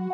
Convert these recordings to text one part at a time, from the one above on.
चीन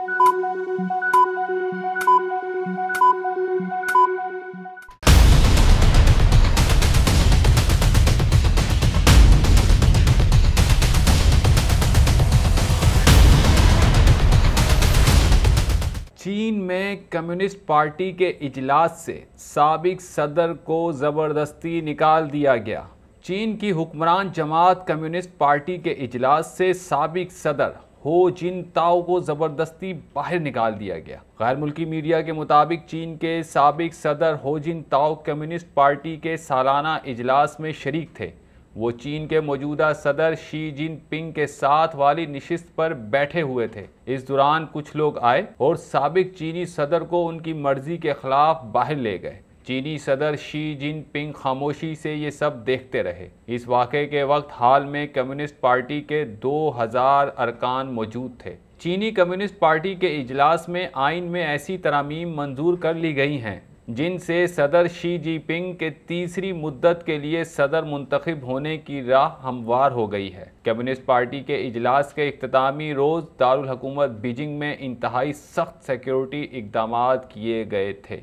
में communist party के इजलास से सबक सदर को ज़बरदस्ती निकाल दिया गया। चीन की हुक्मरान जमात कम्युनिस्ट पार्टी के इजलास से सबक सदर हो जिन ताओ को ज़बरदस्ती बाहर निकाल दिया गया। गैर मुल्की मीडिया के मुताबिक चीन के सबक सदर हो जिन ताओ कम्युनिस्ट पार्टी के सालाना इजलास में शरीक थे, वो चीन के मौजूदा सदर शी जिन पिंग के साथ वाली नशस्त पर बैठे हुए थे। इस दौरान कुछ लोग आए और सबक चीनी सदर को उनकी मर्ज़ी के खिलाफ बाहर ले गए। चीनी सदर शी जिनपिंग खामोशी से ये सब देखते रहे। इस वाक़े के वक्त हाल में कम्युनिस्ट पार्टी के 2000 अरकान मौजूद थे। चीनी कम्युनिस्ट पार्टी के इजलास में आइन में ऐसी तरामीम मंजूर कर ली गई हैं, जिनसे सदर शी जिनपिंग के तीसरी मुद्दत के लिए सदर मुंतखब होने की राह हमवार हो गई है। कम्युनिस्ट पार्टी के इजलास के अख्तामी रोज़ दारकूमत बीजिंग में इंतहाई सख्त सिक्योरिटी इकदाम किए गए थे।